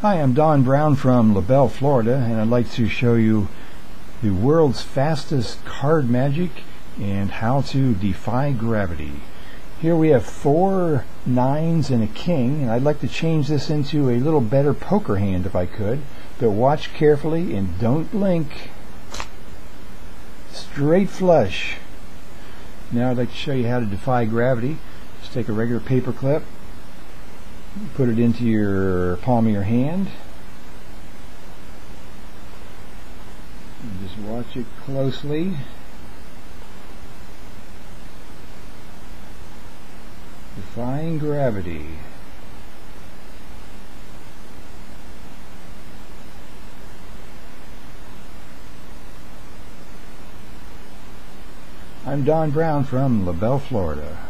Hi, I'm Don Browne from LaBelle, Florida, and I'd like to show you the world's fastest card magic and how to defy gravity. Here we have four nines and a king, and I'd like to change this into a little better poker hand if I could, but watch carefully and don't blink. Straight flush. Now I'd like to show you how to defy gravity. Just take a regular paper clip, put it into your palm of your hand. And just watch it closely. Defying gravity. I'm Don Browne from LaBelle, Florida